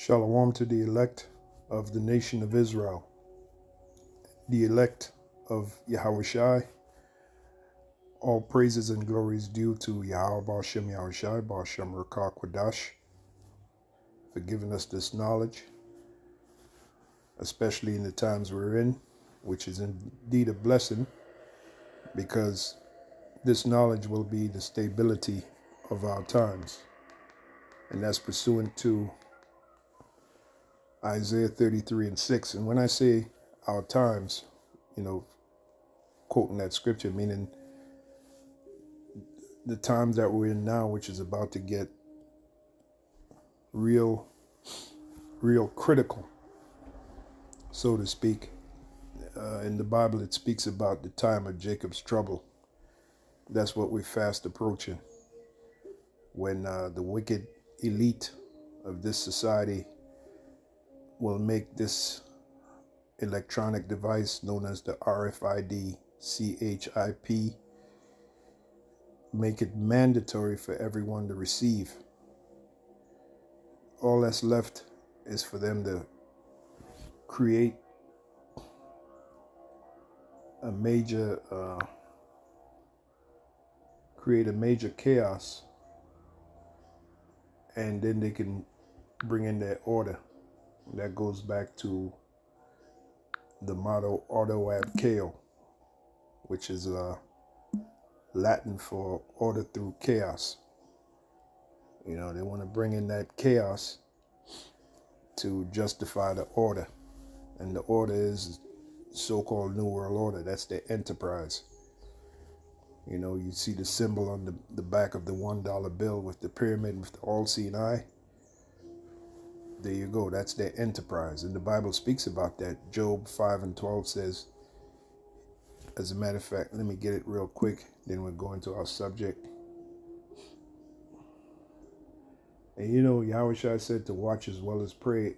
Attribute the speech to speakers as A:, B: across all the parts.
A: Shalom to the elect of the nation of Israel, the elect of Yahushai. All praises and glories due to Yahweh Bashem Yahushai, Bashem Rakah for giving us this knowledge, especially in the times we're in, which is indeed a blessing because this knowledge will be the stability of our times. And that's pursuant to Isaiah 33 and 6. And when I say our times, you know, quoting that scripture, meaning the times that we're in now, which is about to get real, real critical, so to speak. Uh, in the Bible, it speaks about the time of Jacob's trouble. That's what we're fast approaching. When uh, the wicked elite of this society will make this electronic device known as the RFID CHIP make it mandatory for everyone to receive. All that's left is for them to create a major uh, create a major chaos and then they can bring in their order that goes back to the motto Ordo ab Chao, which is uh, Latin for order through chaos. You know, they want to bring in that chaos to justify the order. And the order is so called New World Order. That's their enterprise. You know, you see the symbol on the, the back of the $1 bill with the pyramid with the all seeing eye there you go. That's their enterprise. And the Bible speaks about that. Job 5 and 12 says, as a matter of fact, let me get it real quick, then we'll go into our subject. And you know, Yahweh said to watch as well as pray.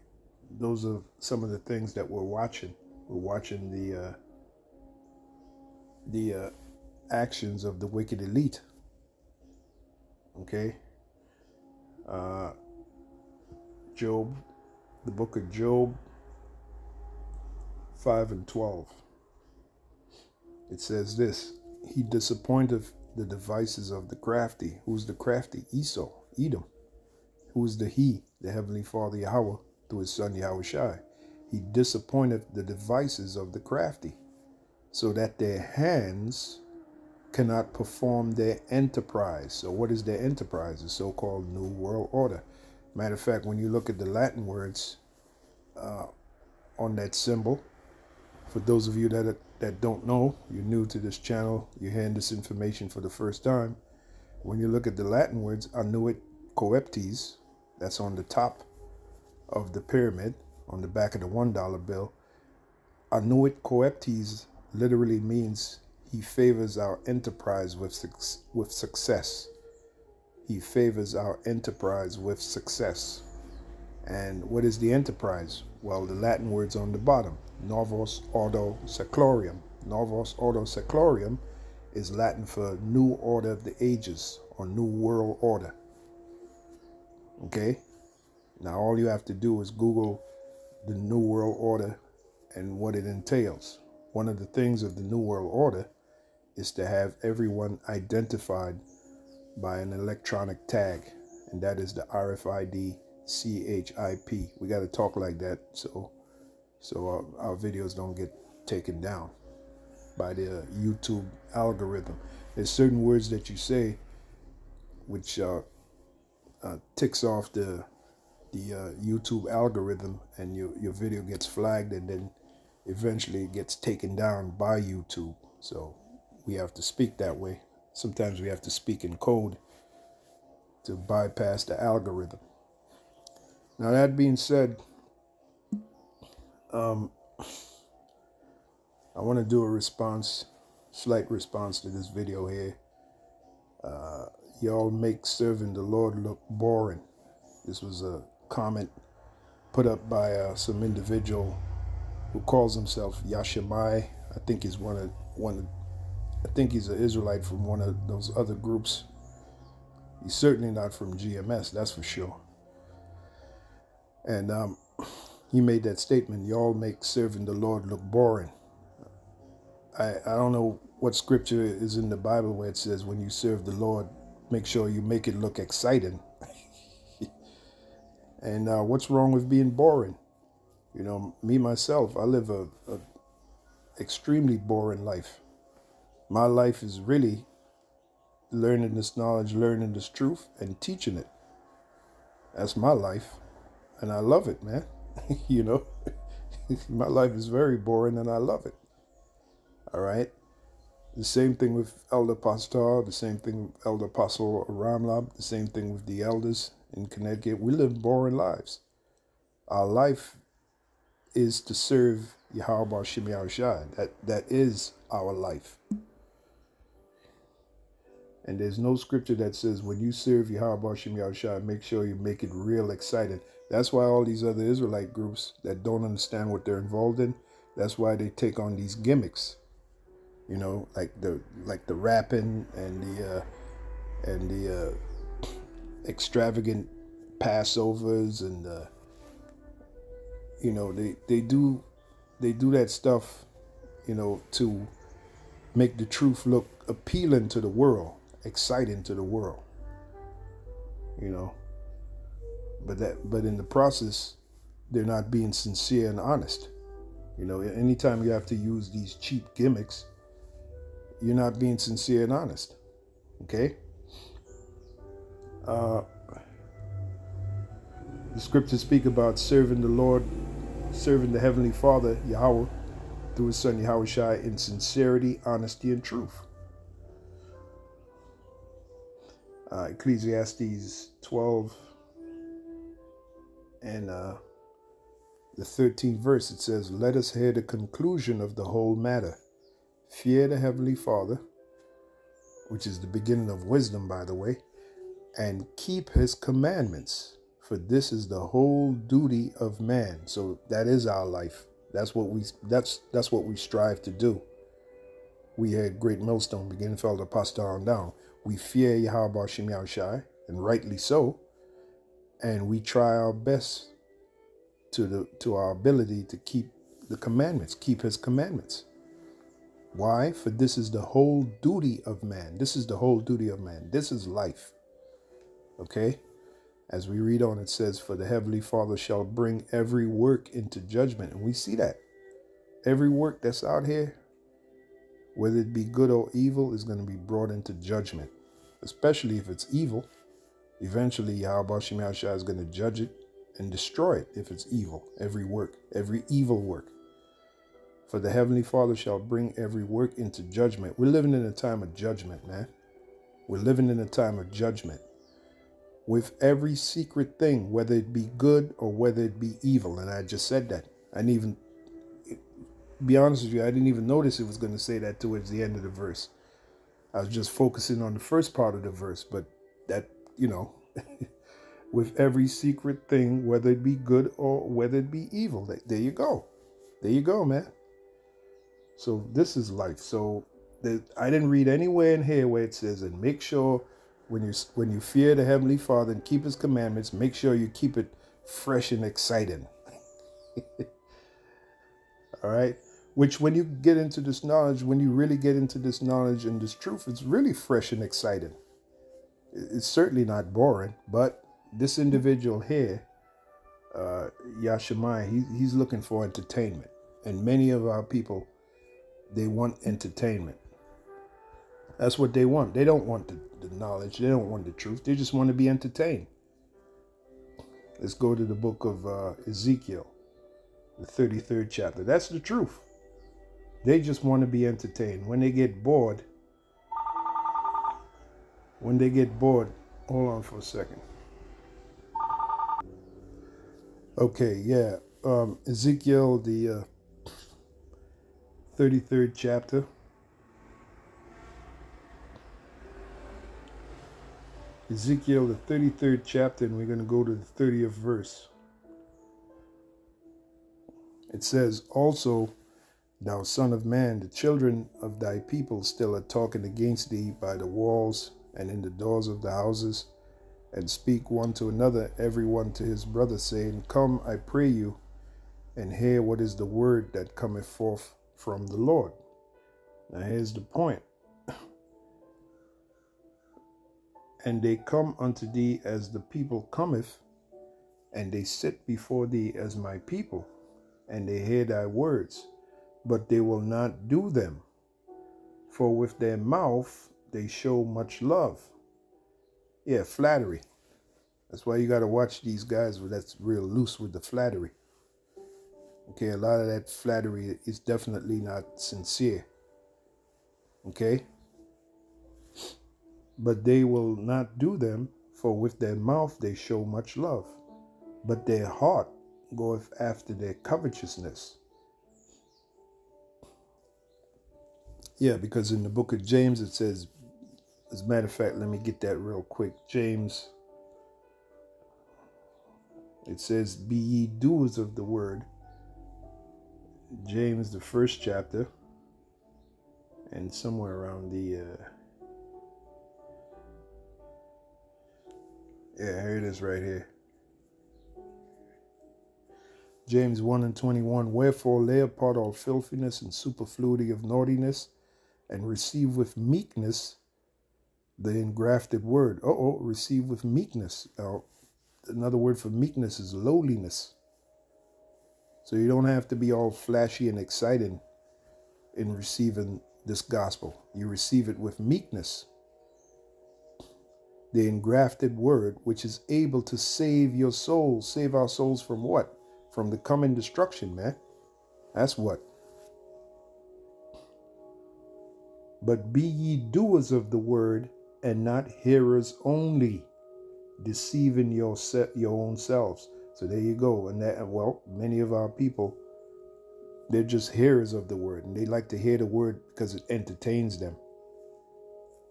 A: Those are some of the things that we're watching. We're watching the uh, the uh, actions of the wicked elite. Okay. Uh, Job, the book of Job 5 and 12. It says this He disappointed the devices of the crafty. Who's the crafty? Esau, Edom. Who is the He? The Heavenly Father Yahweh through His Son Yahushai. He disappointed the devices of the crafty, so that their hands cannot perform their enterprise. So, what is their enterprise? The so called New World Order. Matter of fact, when you look at the Latin words uh, on that symbol, for those of you that that don't know, you're new to this channel, you're hearing this information for the first time. When you look at the Latin words, annuit coeptis, that's on the top of the pyramid, on the back of the one dollar bill. Annuit coeptis literally means he favors our enterprise with with success. He favors our enterprise with success. And what is the enterprise? Well, the Latin words on the bottom Novus Ordo Seclorum. Novus Ordo Seclorum is Latin for New Order of the Ages or New World Order. Okay? Now, all you have to do is Google the New World Order and what it entails. One of the things of the New World Order is to have everyone identified by an electronic tag, and that is the RFID CHIP. We got to talk like that so so our, our, videos don't get taken down by the YouTube algorithm. There's certain words that you say which uh, uh, ticks off the the uh, YouTube algorithm, and your your video gets flagged, and then eventually it gets taken down by YouTube. So we have to speak that way. Sometimes we have to speak in code to bypass the algorithm. Now, that being said, um, I want to do a response, slight response to this video here. Uh, y'all make serving the Lord look boring. This was a comment put up by uh, some individual who calls himself Yashimai. I think he's one of one I think he's an Israelite from one of those other groups. He's certainly not from GMS, that's for sure. And um, he made that statement, y'all make serving the Lord look boring. I, I don't know what scripture is in the Bible where it says when you serve the Lord, make sure you make it look exciting. and uh, what's wrong with being boring? You know, me myself, I live a, a extremely boring life. My life is really learning this knowledge, learning this truth, and teaching it. That's my life, and I love it, man. you know, my life is very boring, and I love it. All right. The same thing with Elder Pastor, the same thing with Elder Apostle Ramlab, the same thing with the elders in Connecticut. We live boring lives. Our life is to serve Yahweh Shai. That that is our life. And there's no scripture that says when you serve Yahweh Shemi Shai, make sure you make it real excited. That's why all these other Israelite groups that don't understand what they're involved in, that's why they take on these gimmicks. You know, like the like the rapping and the uh, and the uh, extravagant Passovers and uh, you know they they do they do that stuff, you know, to make the truth look appealing to the world, exciting to the world. You know. But that but in the process, they're not being sincere and honest. You know, anytime you have to use these cheap gimmicks, you're not being sincere and honest. Okay? Uh, the scriptures speak about serving the Lord serving the Heavenly Father, Yahweh, through his son Yahweh Shai in sincerity, honesty, and truth. Uh, Ecclesiastes 12 and uh, the 13th verse, it says, Let us hear the conclusion of the whole matter. Fear the Heavenly Father, which is the beginning of wisdom, by the way, and keep his commandments for this is the whole duty of man. So that is our life. That's what we that's that's what we strive to do. We had great millstone the pastor on down. We fear Yahweh Shem Shai, and rightly so. And we try our best to the to our ability to keep the commandments, keep his commandments. Why? For this is the whole duty of man. This is the whole duty of man. This is life. Okay? As we read on, it says, For the Heavenly Father shall bring every work into judgment. And we see that. Every work that's out here, whether it be good or evil, is going to be brought into judgment. Especially if it's evil. Eventually, Yahweh Shemashah is going to judge it and destroy it if it's evil. Every work, every evil work. For the Heavenly Father shall bring every work into judgment. We're living in a time of judgment, man. We're living in a time of judgment with every secret thing, whether it be good or whether it be evil. And I just said that. I didn't even, be honest with you, I didn't even notice it was going to say that towards the end of the verse. I was just focusing on the first part of the verse, but that, you know, with every secret thing, whether it be good or whether it be evil. There you go. There you go, man. So this is life. So I didn't read anywhere in here where it says, and make sure when you when you fear the heavenly Father and keep His commandments, make sure you keep it fresh and exciting. All right. Which, when you get into this knowledge, when you really get into this knowledge and this truth, it's really fresh and exciting. It's certainly not boring, but this individual here, uh, Yashimai, he, he's looking for entertainment. And many of our people, they want entertainment. That's what they want. They don't want the, the knowledge. They don't want the truth. They just want to be entertained. Let's go to the book of uh, Ezekiel, the 33rd chapter. That's the truth. They just want to be entertained. When they get bored, when they get bored, hold on for a second. Okay, yeah. Um, Ezekiel, the uh, 33rd chapter. Ezekiel, the 33rd chapter, and we're going to go to the 30th verse. It says, Also, thou son of man, the children of thy people still are talking against thee by the walls and in the doors of the houses, and speak one to another, every one to his brother, saying, Come, I pray you, and hear what is the word that cometh forth from the Lord. Now, here's the point. and they come unto thee as the people cometh, and they sit before thee as my people, and they hear thy words, but they will not do them. For with their mouth they show much love. Yeah, flattery. That's why you got to watch these guys that's real loose with the flattery. Okay, a lot of that flattery is definitely not sincere. Okay? But they will not do them, for with their mouth they show much love, but their heart goeth after their covetousness. Yeah, because in the book of James it says, as a matter of fact, let me get that real quick. James, it says, Be ye doers of the word. James, the first chapter, and somewhere around the. Uh, yeah, here it is right here. James 1 and 21 Wherefore lay apart all filthiness and superfluity of naughtiness, and receive with meekness the engrafted word. oh, receive with meekness. Now, another word for meekness is lowliness. So you don't have to be all flashy and excited in receiving this gospel. You receive it with meekness. The engrafted word, which is able to save your souls. Save our souls from what? From the coming destruction, man. That's what. But be ye doers of the word and not hearers only, deceiving your your own selves. So there you go. And that well, many of our people, they're just hearers of the word, and they like to hear the word because it entertains them.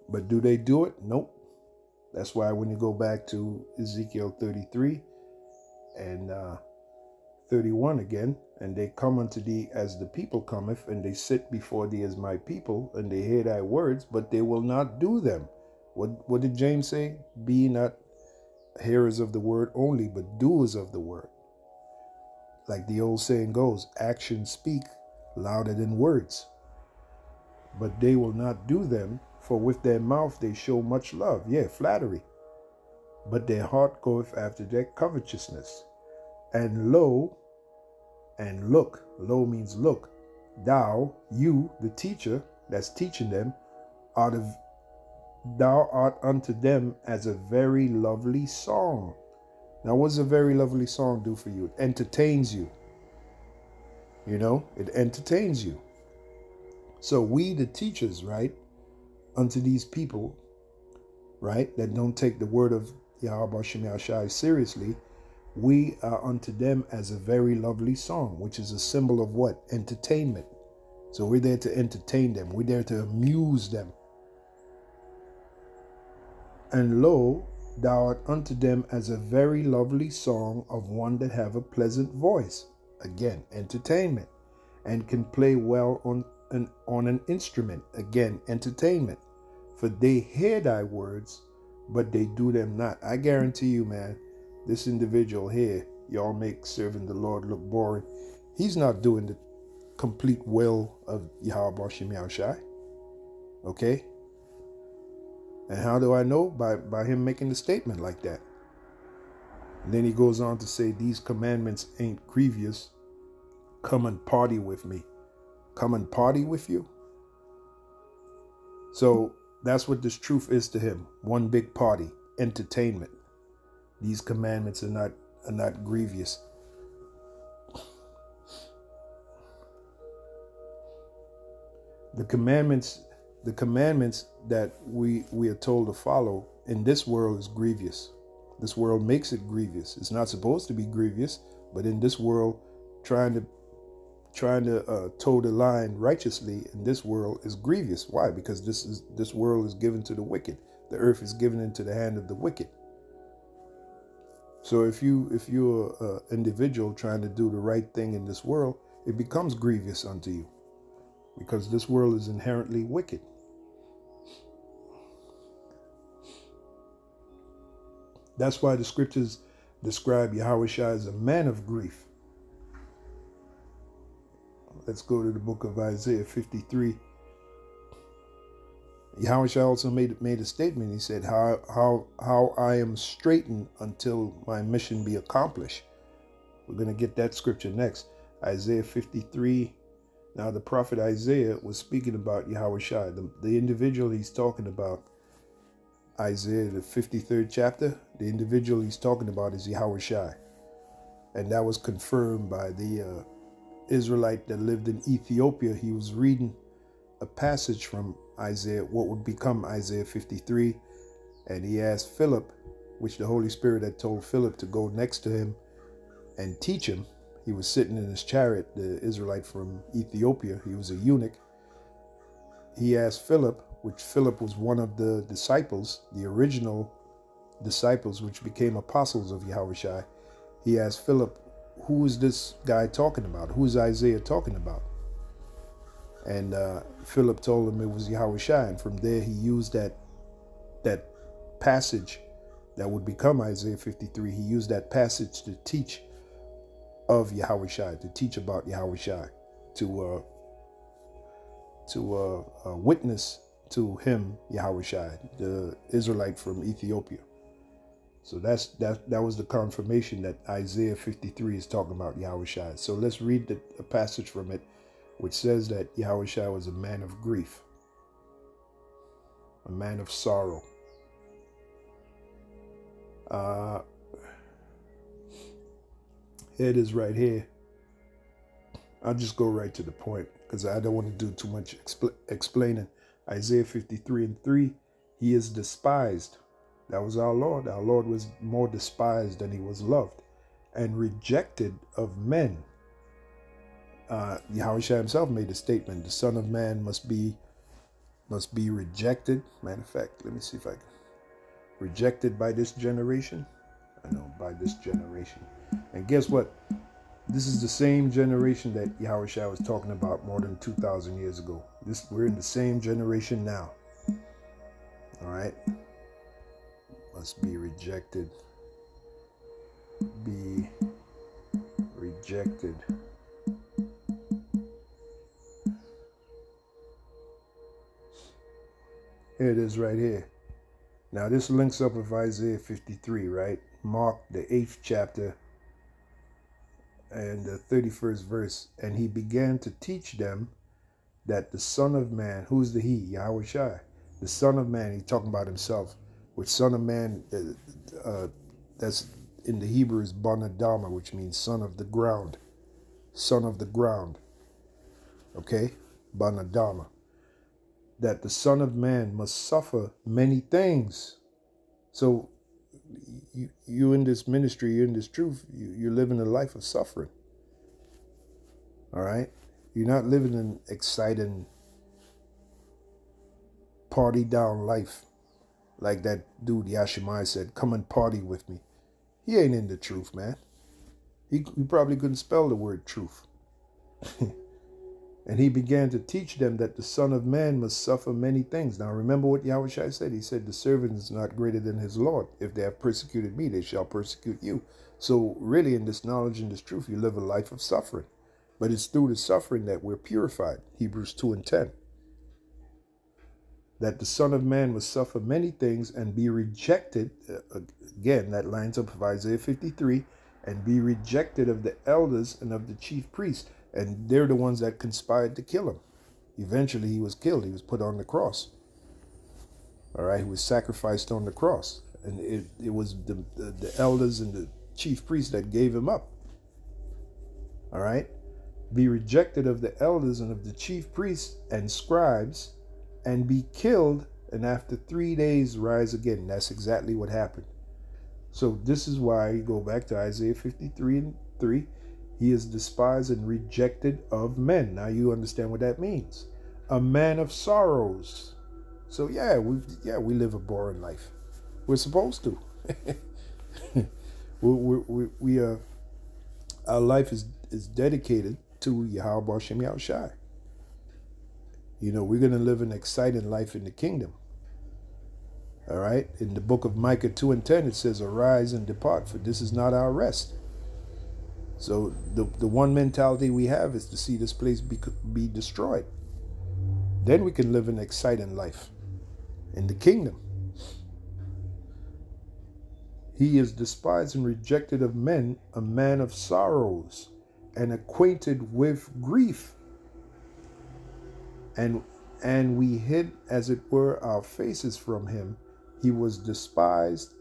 A: But do they do it? Nope. That's why when you go back to Ezekiel 33 and uh, 31 again, and they come unto thee as the people cometh, and they sit before thee as my people, and they hear thy words, but they will not do them. What, what did James say? Be not hearers of the word only, but doers of the word. Like the old saying goes, actions speak louder than words. But they will not do them, for with their mouth they show much love, yeah, flattery. But their heart goeth after their covetousness. And lo, and look, lo means look, thou, you, the teacher that's teaching them, art of thou art unto them as a very lovely song. Now, what does a very lovely song do for you? It entertains you. You know, it entertains you. So, we, the teachers, right, unto these people, right, that don't take the word of Yahweh seriously, we are unto them as a very lovely song, which is a symbol of what? Entertainment. So, we're there to entertain them, we're there to amuse them. And lo, thou art unto them as a very lovely song of one that have a pleasant voice. Again, entertainment. And can play well on an, on an instrument. Again, entertainment. For they hear thy words, but they do them not. I guarantee you, man, this individual here, y'all make serving the Lord look boring. He's not doing the complete will of Yahweh Shai. Okay? And how do I know? By, by him making the statement like that. And then he goes on to say, These commandments ain't grievous. Come and party with me. Come and party with you. So that's what this truth is to him. One big party, entertainment. These commandments are not are not grievous. The commandments the commandments that we we are told to follow in this world is grievous. This world makes it grievous. It's not supposed to be grievous, but in this world, trying to trying to uh, toe the line righteously in this world is grievous. Why? Because this is this world is given to the wicked. The earth is given into the hand of the wicked. So if you if you're an individual trying to do the right thing in this world, it becomes grievous unto you because this world is inherently wicked. That's why the scriptures describe Yahweh as a man of grief. Let's go to the book of Isaiah 53. Yahweh also made made a statement. He said, "How how how I am straitened until my mission be accomplished." We're going to get that scripture next. Isaiah 53. Now the prophet Isaiah was speaking about Yahweh Shai, the, the individual he's talking about. Isaiah the 53rd chapter. The individual he's talking about is Yahweh Shai, and that was confirmed by the uh, Israelite that lived in Ethiopia. He was reading a passage from Isaiah, what would become Isaiah 53. And he asked Philip, which the Holy Spirit had told Philip to go next to him and teach him. He was sitting in his chariot, the Israelite from Ethiopia. He was a eunuch. He asked Philip, which Philip was one of the disciples, the original disciples, which became apostles of Yahweh He asked Philip, who is this guy talking about? Who is Isaiah talking about? And uh, Philip told him it was Yahweh Shai. And from there, he used that that passage that would become Isaiah 53. He used that passage to teach of Yahweh Shai, to teach about Yahweh Shai, to uh, to uh, uh, witness to him Yahweh Shai, the Israelite from Ethiopia. So that's that that was the confirmation that Isaiah 53 is talking about Yahweh Shai. So let's read the, a passage from it which says that Yahweh Shai was a man of grief, a man of sorrow. Uh, it is right here. I'll just go right to the point because I don't want to do too much expl- explaining. Isaiah 53 and 3 He is despised. That was our Lord. Our Lord was more despised than he was loved and rejected of men uh, Yahweh himself made a statement: the Son of Man must be must be rejected. Matter of fact, let me see if I can rejected by this generation. I know by this generation. And guess what? This is the same generation that Yahweh Shai was talking about more than 2,000 years ago. This we're in the same generation now. All right. Must be rejected. Be rejected. Here it is right here. Now this links up with Isaiah 53, right? Mark the 8th chapter and the 31st verse. And he began to teach them that the Son of Man, who's the He? Yahweh Shai. The Son of Man, he's talking about himself. Which Son of Man, uh, uh, that's in the Hebrew is Banadama, which means son of the ground. Son of the ground. Okay? Banadama that the Son of Man must suffer many things. So you you in this ministry, you're in this truth, you, you're living a life of suffering. All right? You're not living an exciting party down life. Like that dude Yashimai said, come and party with me. He ain't in the truth, man. He, he probably couldn't spell the word truth. And he began to teach them that the Son of Man must suffer many things. Now remember what Yahweh said. He said, The servant is not greater than his Lord. If they have persecuted me, they shall persecute you. So really in this knowledge and this truth, you live a life of suffering. But it's through the suffering that we're purified. Hebrews 2 and 10. That the Son of Man must suffer many things and be rejected. Uh, again, that lines up with Isaiah 53 and be rejected of the elders and of the chief priests and they're the ones that conspired to kill him. Eventually, he was killed. He was put on the cross. All right, he was sacrificed on the cross, and it, it was the, the, the elders and the chief priests that gave him up. All right, be rejected of the elders and of the chief priests and scribes, and be killed, and after three days rise again. That's exactly what happened. So this is why you go back to Isaiah 53 and 3 he is despised and rejected of men. Now you understand what that means. A man of sorrows. So yeah, we yeah we live a boring life. We're supposed to. we, we, we, we uh, our life is is dedicated to Yahweh Shem Yahushai. You know, we're going to live an exciting life in the kingdom. All right. In the book of Micah 2 and 10, it says, Arise and depart, for this is not our rest. So the, the one mentality we have is to see this place be, be destroyed. Then we can live an exciting life in the kingdom. He is despised and rejected of men, a man of sorrows, and acquainted with grief. And and we hid, as it were, our faces from him. He was despised,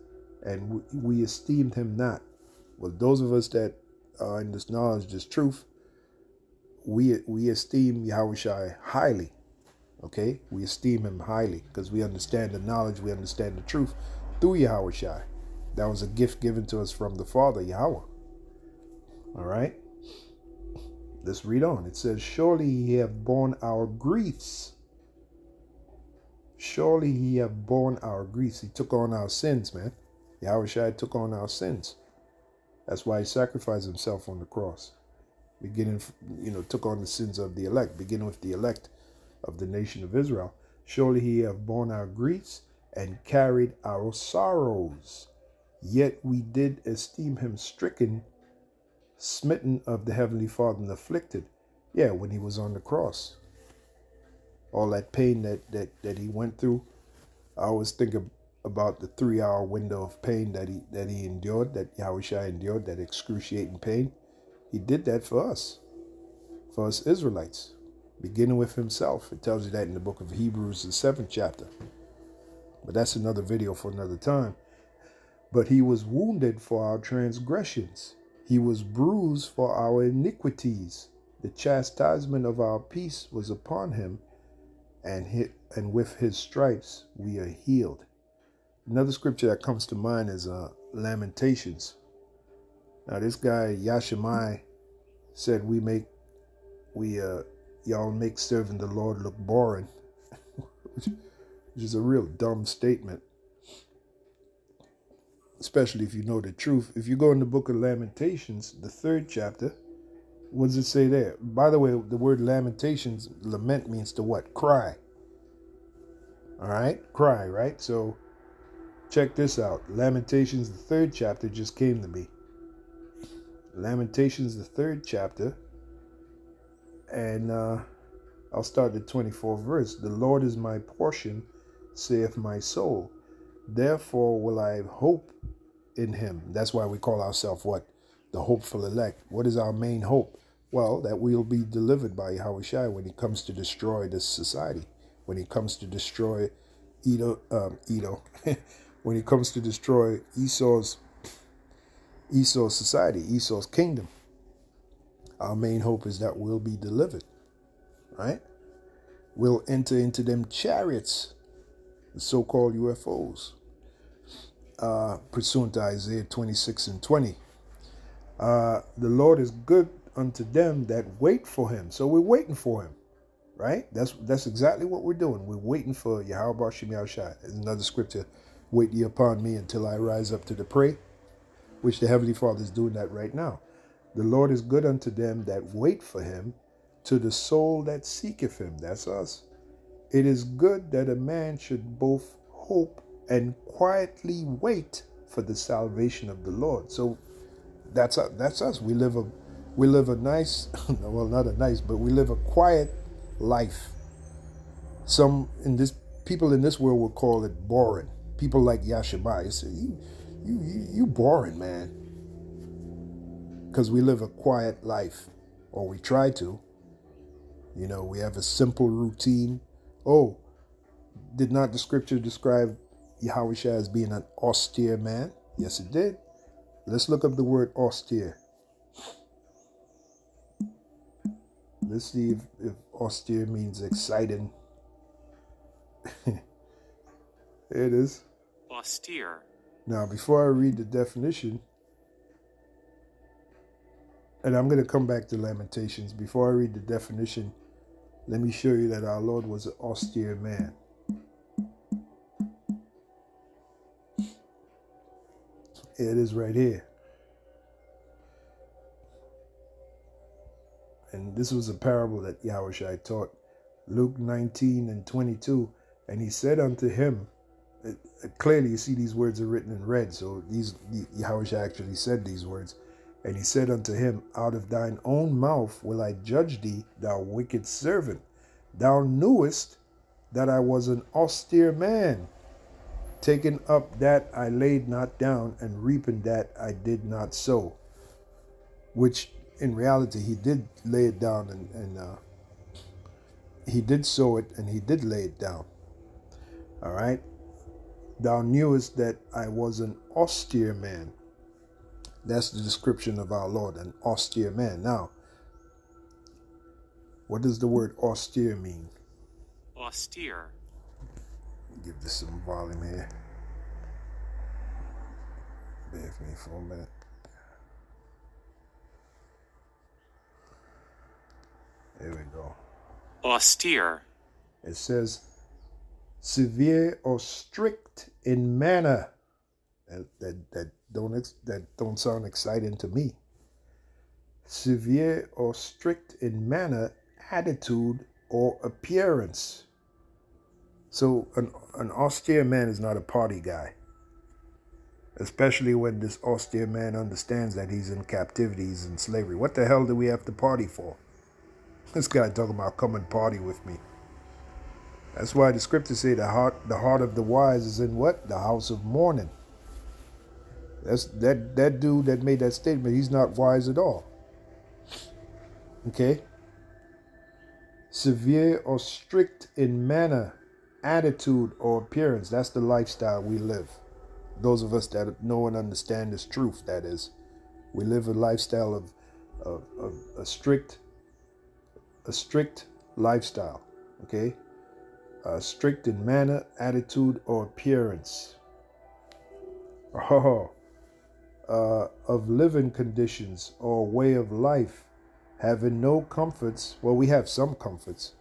A: and we esteemed him not. Well, those of us that are in this knowledge, this truth, we we esteem Yahweh Shai highly. Okay, we esteem him highly because we understand the knowledge, we understand the truth through Yahweh Shai. That was a gift given to us from the Father, Yahweh. All right. Let's read on. It says, Surely he have borne our griefs. Surely he have borne our griefs. He took on our sins, man. Yahweh Shai took on our sins. That's why he sacrificed himself on the cross. Beginning, you know, took on the sins of the elect, beginning with the elect of the nation of Israel. Surely he have borne our griefs and carried our sorrows. Yet we did esteem him stricken, smitten of the heavenly Father, and afflicted. Yeah, when he was on the cross. All that pain that that, that he went through. I always think of, about the three hour window of pain that he that he endured, that Yahushua endured, that excruciating pain. He did that for us, for us Israelites beginning with himself. It tells you that in the book of Hebrews, the seventh chapter. But that's another video for another time. But he was wounded for our transgressions, he was bruised for our iniquities. The chastisement of our peace was upon him, and, hit, and with his stripes we are healed. Another scripture that comes to mind is uh, Lamentations. Now, this guy, Yashimai, said we make, we, uh, y'all make serving the Lord look boring, which is a real dumb statement. Especially if you know the truth. If you go in the book of Lamentations, the third chapter, what does it say there? By the way, the word lamentations, lament means to what? Cry. All right? Cry, right? So check this out. Lamentations, the third chapter, just came to me. Lamentations, the third chapter, and uh, I'll start the 24th verse. The Lord is my portion, saith my soul. Therefore will I hope in him. That's why we call ourselves what? The hopeful elect. What is our main hope? Well, that we'll be delivered by Yahweh Shai when he comes to destroy this society. When he comes to destroy Edo, um, Edo. when he comes to destroy Esau's Esau's society, Esau's kingdom our main hope is that we'll be delivered, right? We'll enter into them chariots, the so called UFOs, uh, pursuant to Isaiah 26 and 20. Uh, the Lord is good unto them that wait for him. So we're waiting for him, right? That's that's exactly what we're doing. We're waiting for Yahweh Shem Yahushai. There's another scripture, wait ye upon me until I rise up to the prey, which the Heavenly Father is doing that right now. The Lord is good unto them that wait for him, to the soul that seeketh him. That's us. It is good that a man should both hope and quietly wait for the salvation of the Lord. So that's us. That's us. We live a we live a nice, well, not a nice, but we live a quiet life. Some in this people in this world will call it boring. People like Yashabai "You, you, you, you boring, man." because we live a quiet life, or we try to. You know, we have a simple routine. Oh, did not the scripture describe Yahweh as being an austere man? Yes, it did. Let's look up the word austere. Let's see if, if austere means exciting. it is.
B: Austere.
A: Now, before I read the definition, and I'm going to come back to Lamentations. Before I read the definition, let me show you that our Lord was an austere man. It is right here. And this was a parable that Yahushua taught. Luke 19 and 22. And he said unto him, it, it, clearly you see these words are written in red. So these Yahweh actually said these words. And he said unto him, Out of thine own mouth will I judge thee, thou wicked servant. Thou knewest that I was an austere man, taking up that I laid not down, and reaping that I did not sow. Which in reality he did lay it down and, and uh, he did sow it and he did lay it down. All right. Thou knewest that I was an austere man. That's the description of our Lord, an austere man. Now, what does the word austere mean?
B: Austere.
A: Give this some volume here. Bear with me for a minute. There we go.
B: Austere.
A: It says severe or strict in manner. That that, that don't that don't sound exciting to me. Severe or strict in manner, attitude, or appearance. So an an austere man is not a party guy. Especially when this austere man understands that he's in captivity, he's in slavery. What the hell do we have to party for? This guy talking about come and party with me. That's why the scriptures say the heart the heart of the wise is in what? The house of mourning. That's that that dude that made that statement, he's not wise at all. Okay? Severe or strict in manner, attitude, or appearance. That's the lifestyle we live. Those of us that know and understand this truth, that is. We live a lifestyle of, of, of a strict a strict lifestyle, okay? Uh, strict in manner, attitude, or appearance. Oh, uh, of living conditions or way of life, having no comforts. Well, we have some comforts.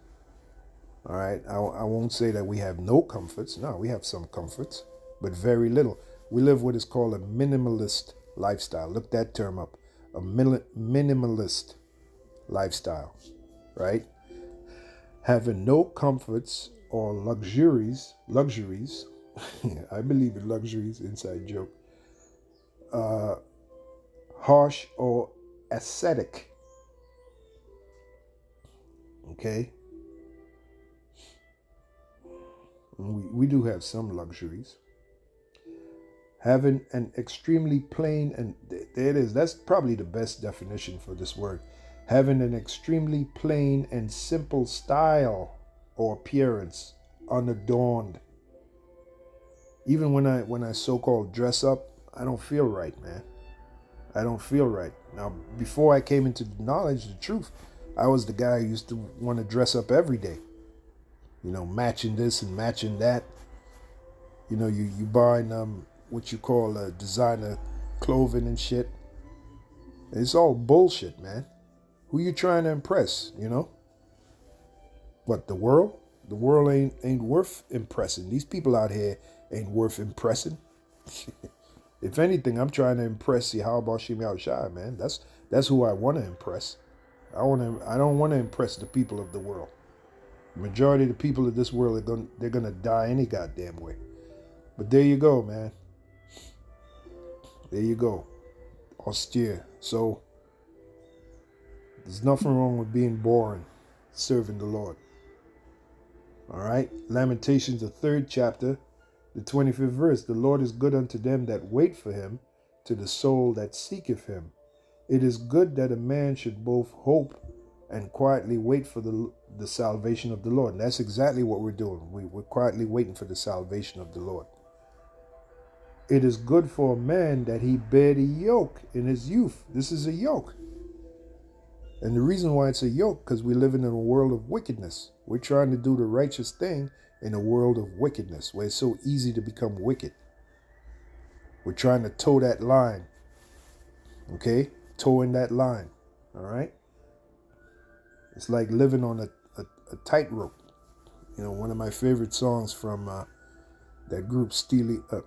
A: All right, I, I won't say that we have no comforts. No, we have some comforts, but very little. We live what is called a minimalist lifestyle. Look that term up. A minimalist lifestyle right? Having no comforts or luxuries, luxuries, I believe in luxuries, inside joke, uh, harsh or ascetic. Okay? We, we do have some luxuries. Having an extremely plain, and there it is, that's probably the best definition for this word having an extremely plain and simple style or appearance, unadorned. Even when I when I so-called dress up, I don't feel right, man. I don't feel right. Now, before I came into knowledge, the truth, I was the guy who used to want to dress up every day. You know, matching this and matching that. You know, you you buying um what you call a designer clothing and shit. It's all bullshit, man. Who you trying to impress, you know? What, the world? The world ain't ain't worth impressing. These people out here ain't worth impressing. if anything, I'm trying to impress you. How about Shimi Shai, man? That's that's who I want to impress. I want to. I don't want to impress the people of the world. The majority of the people of this world are going. They're gonna die any goddamn way. But there you go, man. There you go. Austere. So there's nothing wrong with being boring, serving the Lord. All right. Lamentations, the third chapter, the 25th verse. The Lord is good unto them that wait for him, to the soul that seeketh him. It is good that a man should both hope and quietly wait for the, the salvation of the Lord. And that's exactly what we're doing. We, we're quietly waiting for the salvation of the Lord. It is good for a man that he bear the yoke in his youth. This is a yoke. And the reason why it's a yoke, because we live in a world of wickedness. We're trying to do the righteous thing in a world of wickedness, where it's so easy to become wicked. We're trying to toe that line. Okay? Towing that line. All right? It's like living on a, a, a tightrope. You know, one of my favorite songs from uh, that group Steely, uh,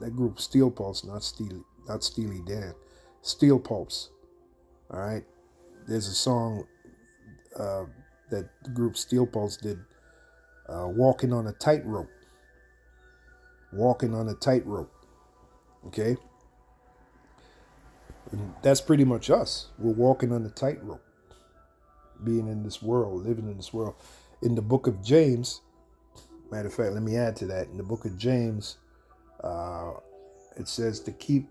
A: that group Steel Pulse, not Steely, not Steely Dan, Steel Pulse. All right, there's a song uh, that group Steel Pulse did, uh, "Walking on a Tightrope." walking on a tightrope. Okay? And that's pretty much us. We're walking on a tightrope, being in this world, living in this world. In the book of James, matter of fact, let me add to that. In the book of James, uh, it says to keep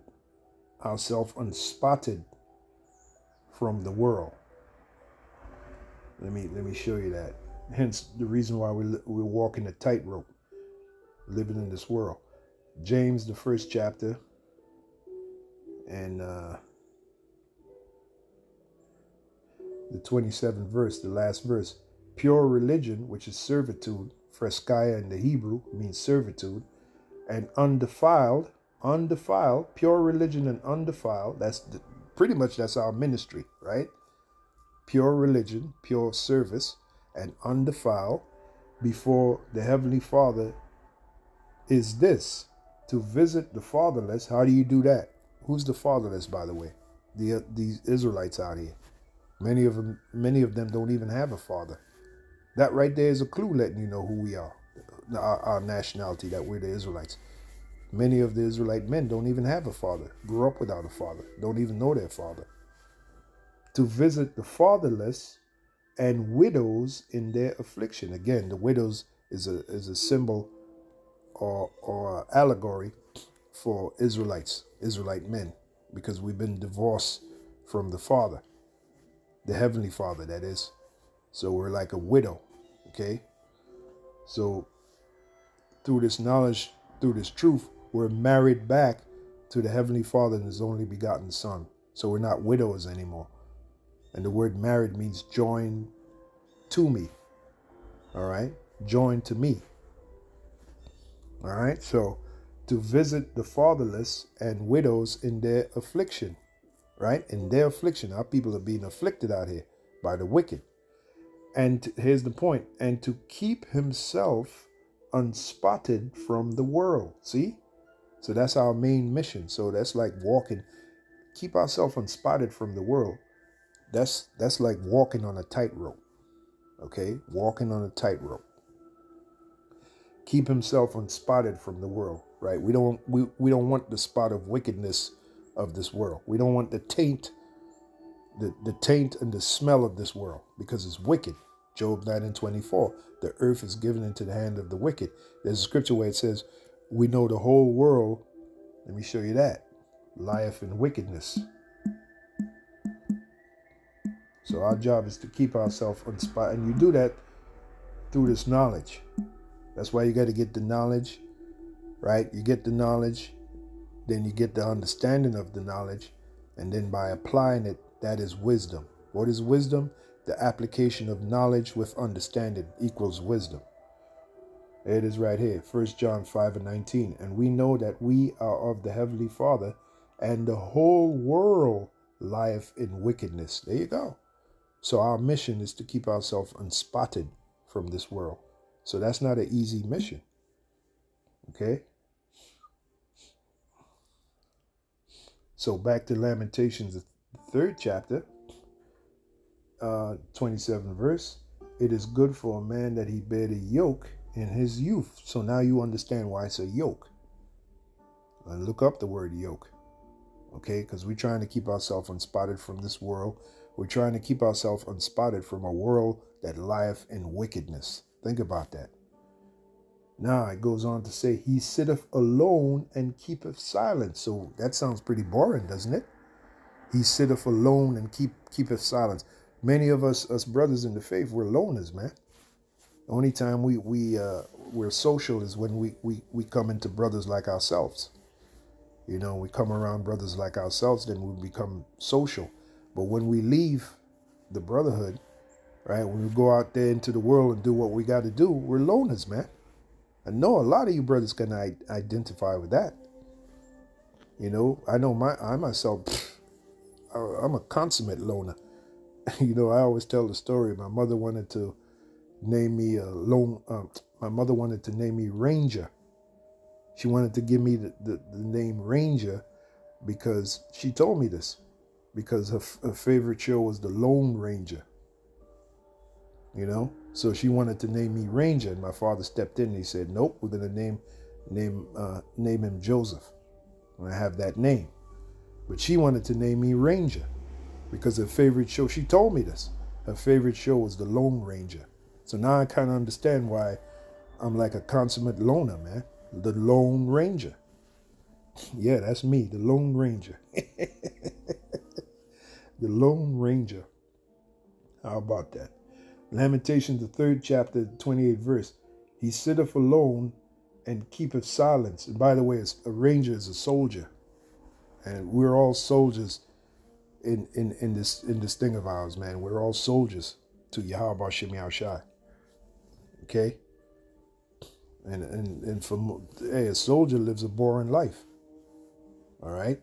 A: ourselves unspotted from the world. Let me let me show you that. Hence the reason why we we're walking a tightrope, living in this world. James, the first chapter, and uh, the 27th verse, the last verse. Pure religion, which is servitude, freskaia in the Hebrew means servitude, and undefiled, undefiled, pure religion and undefiled. That's the, pretty much that's our ministry, right? Pure religion, pure service, and undefiled before the Heavenly Father is this to visit the fatherless. How do you do that? Who's the fatherless, by the way? The uh, these Israelites out here. Many of them, many of them don't even have a father. That right there is a clue letting you know who we are, our, our nationality, that we're the Israelites. Many of the Israelite men don't even have a father, grew up without a father, don't even know their father. To visit the fatherless and widows in their affliction. Again, the widows is a is a symbol or or allegory for Israelites, Israelite men, because we've been divorced from the Father, the Heavenly Father, that is. So we're like a widow, okay? So through this knowledge, through this truth, we're married back to the Heavenly Father and His only begotten Son. So we're not widows anymore. And the word married means join to me. All right? Join to me. All right? So to visit the fatherless and widows in their affliction. Right? In their affliction. Our people are being afflicted out here by the wicked. And here's the point and to keep himself unspotted from the world. See? So that's our main mission. So that's like walking, keep ourselves unspotted from the world. That's that's like walking on a tightrope. Okay? Walking on a tightrope. Keep himself unspotted from the world, right? We don't we, we don't want the spot of wickedness of this world. We don't want the taint, the, the taint and the smell of this world because it's wicked. Job 9 and 24. The earth is given into the hand of the wicked. There's a scripture where it says, We know the whole world. Let me show you that. Life in wickedness. So our job is to keep ourselves on spot. And you do that through this knowledge. That's why you got to get the knowledge, right? You get the knowledge, then you get the understanding of the knowledge, and then by applying it, that is wisdom. What is wisdom? The application of knowledge with understanding equals wisdom. It is right here, 1 John 5 and 19. And we know that we are of the Heavenly Father, and the whole world lieth in wickedness. There you go. So our mission is to keep ourselves unspotted from this world. So that's not an easy mission. Okay? So back to Lamentations, the third chapter, uh, 27 verse. It is good for a man that he bear the yoke in his youth. So now you understand why it's a yoke. And look up the word yoke. Okay? Because we're trying to keep ourselves unspotted from this world. We're trying to keep ourselves unspotted from a world that lieth in wickedness. Think about that. Now it goes on to say, He sitteth alone and keepeth silence. So that sounds pretty boring, doesn't it? He sitteth alone and keep keepeth silence. Many of us, us brothers in the faith, we're loners, man. The only time we we uh, we're social is when we we we come into brothers like ourselves. You know, we come around brothers like ourselves, then we become social. But when we leave the brotherhood, right? When we go out there into the world and do what we got to do, we're loners, man. I know a lot of you brothers can identify with that. You know, I know my I myself, I'm a consummate loner. you know, I always tell the story. My mother wanted to name me a lone. Uh, my mother wanted to name me Ranger. She wanted to give me the, the, the name Ranger because she told me this because her, her favorite show was The Lone Ranger. You know, so she wanted to name me Ranger, and my father stepped in and he said, "Nope, we're gonna name name uh, name him Joseph. And I have that name. But she wanted to name me Ranger because her favorite show, she told me this. Her favorite show was The Lone Ranger. So now I kind of understand why I'm like a consummate loner, man. The Lone Ranger. Yeah, that's me, the Lone Ranger. the Lone Ranger. How about that? Lamentations, the third chapter, 28 verse. He sitteth alone and keepeth silence. And by the way, a ranger is a soldier. And we're all soldiers in, in, in this in this thing of ours, man. We're all soldiers to Yahweh Shem Shai. Okay? And and and for hey, a soldier lives a boring life. All right?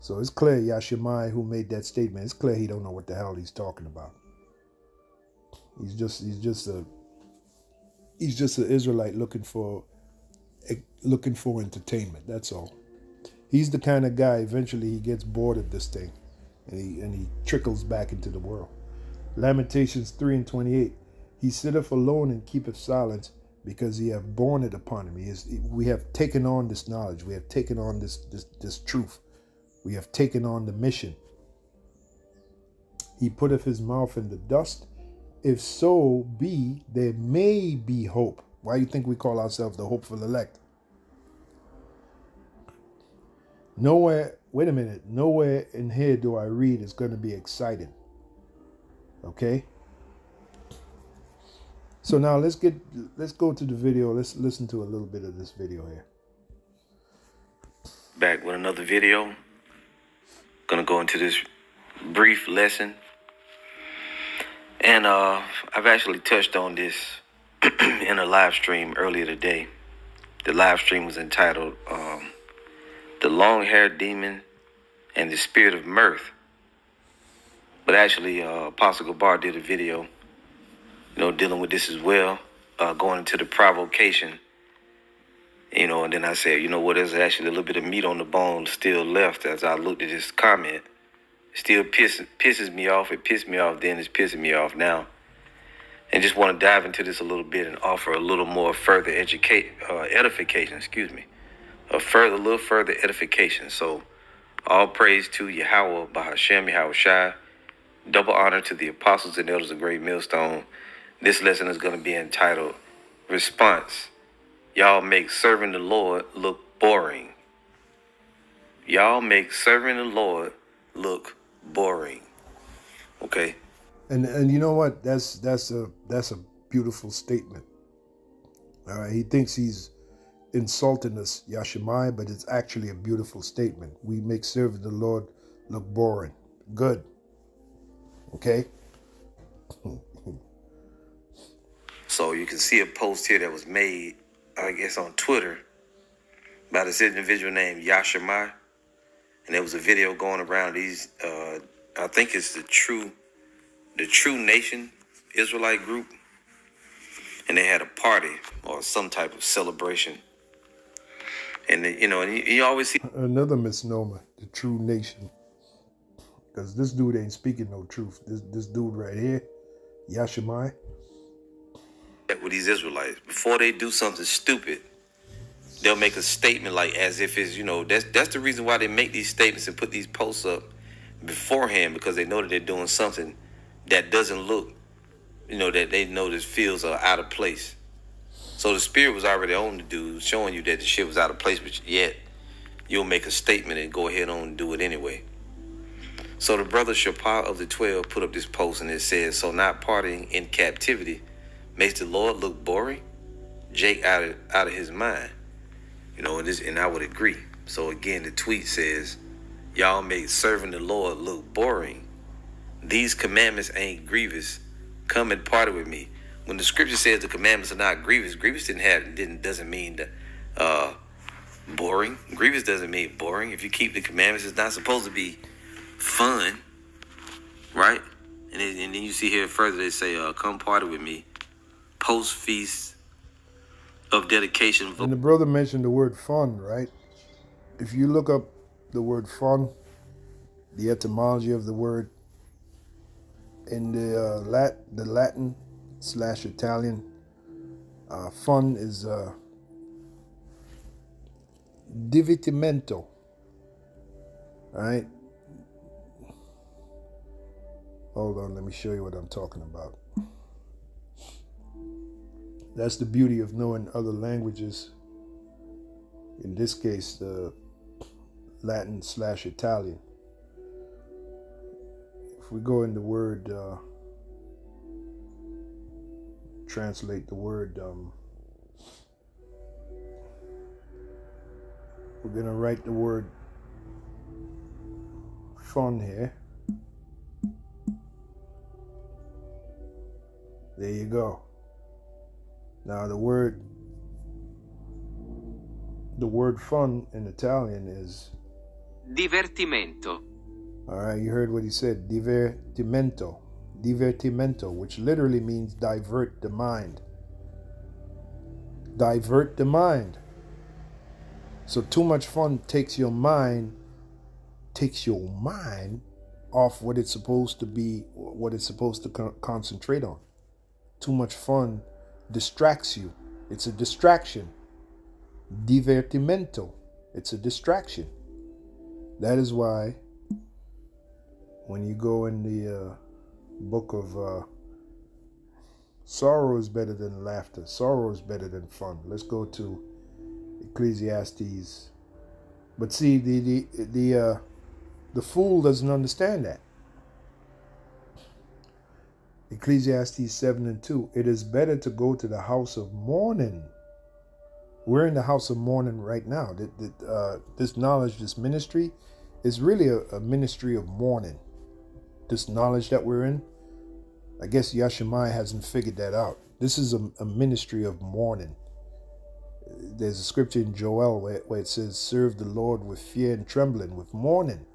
A: So it's clear Yashimai who made that statement, it's clear he don't know what the hell he's talking about. He's just he's just a he's just an Israelite looking for looking for entertainment. That's all. He's the kind of guy. Eventually, he gets bored of this thing, and he and he trickles back into the world. Lamentations three and twenty eight. He sitteth alone and keepeth silence, because he have borne it upon him. He is, we have taken on this knowledge. We have taken on this this this truth. We have taken on the mission. He putteth his mouth in the dust if so be, there may be hope. Why do you think we call ourselves the hopeful elect? Nowhere, wait a minute, nowhere in here do I read it's going to be exciting. Okay? So now let's get let's go to the video. Let's listen to a little bit of this video here.
C: Back with another video. Gonna go into this brief lesson and uh, I've actually touched on this in a live stream earlier today. The live stream was entitled um, The Long Haired Demon and the Spirit of Mirth. But actually, uh, Apostle Gabar did a video, you know, dealing with this as well, uh, going into the provocation. You know, and then I said, you know what, there's actually a little bit of meat on the bone still left as I looked at this comment still pisses pisses me off. It pissed me off then. It's pissing me off now. And just want to dive into this a little bit and offer a little more further educate uh, edification. Excuse me, a further, a little further edification. So, all praise to Yahweh, Bahashem, Yahweh Shai. Double honor to the apostles and elders of Great Millstone. This lesson is going to be entitled Response. Y'all make serving the Lord look boring. Y'all make serving the Lord look boring. Okay.
A: And and you know what? That's that's a that's a beautiful statement. All right. He thinks he's insulting us, Yashimai, but it's actually a beautiful statement. We make serving the Lord look boring. Good. Okay.
C: so you can see a post here that was made, I guess, on Twitter by this individual named Yashimai and there was a video going around. These, uh, I think it's the true, the True Nation Israelite group, and they had a party or some type of celebration. And you know, and you, you always see
A: another misnomer: the True Nation, because this dude ain't speaking no truth. This this dude right here, Yashimai.
C: With these Israelites, before they do something stupid, they'll make a statement like as if it's you know that's that's the reason why they make these statements and put these posts up beforehand because they know that they're doing something that doesn't look you know that they know this feels are out of place. So the spirit was already on the dude showing you that the shit was out of place but yet you'll make a statement and go ahead on and do it anyway. So the brother Shapar of the 12 put up this post and it says so not partying in captivity makes the lord look boring jake out of out of his mind you know, and this and I would agree. So again, the tweet says, Y'all make serving the Lord look boring. These commandments ain't grievous. Come and party with me. When the scripture says the commandments are not grievous, grievous didn't have didn't doesn't mean that uh boring. Grievous doesn't mean boring. If you keep the commandments, it's not supposed to be fun. Right? And then, and then you see here further they say, uh, come party with me. Post feast of dedication.
A: And the brother mentioned the word fun, right? If you look up the word fun, the etymology of the word in the uh, Lat the Latin slash Italian, uh, fun is uh, divertimento. Right. Hold on, let me show you what I'm talking about. That's the beauty of knowing other languages. In this case, the Latin slash Italian. If we go in the word, uh, translate the word, um, we're going to write the word fun here. There you go. Now the word the word fun in Italian is
D: Divertimento.
A: all right, you heard what he said, divertimento. Divertimento, which literally means divert the mind. Divert the mind. So too much fun takes your mind takes your mind off what it's supposed to be, what it's supposed to con- concentrate on. Too much fun distracts you. It's a distraction. Divertimento. It's a distraction. That is why when you go in the uh, book of uh, sorrow is better than laughter, sorrow is better than fun. Let's go to Ecclesiastes. But see, the the the uh, the fool doesn't understand that. Ecclesiastes 7 and 2. It is better to go to the house of mourning. We're in the house of mourning right now. Uh, this knowledge, this ministry, is really a, ministry of mourning. This knowledge that we're in, I guess Yashimai hasn't figured that out. This is a, ministry of mourning. There's a scripture in Joel where it says, Serve the Lord with fear and trembling, with mourning.